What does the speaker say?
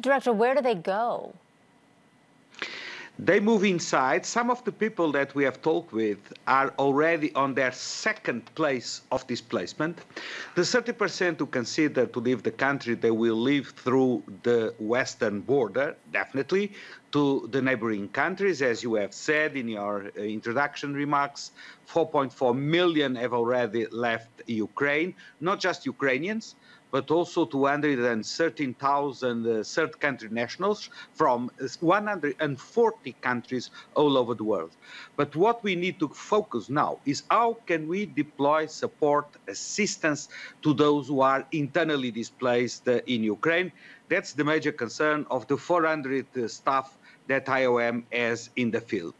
Director, where do they go? They move inside. Some of the people that we have talked with are already on their second place of displacement. The 30% who consider to leave the country, they will leave through the western border, definitely, to the neighboring countries. As you have said in your uh, introduction remarks, 4.4 million have already left Ukraine, not just Ukrainians, but also 213,000 uh, third country nationals from 140 countries all over the world. But what we need to focus now is how can we deploy support assistance to those who are internally displaced uh, in Ukraine. That's the major concern of the 400 uh, staff that IOM has in the field.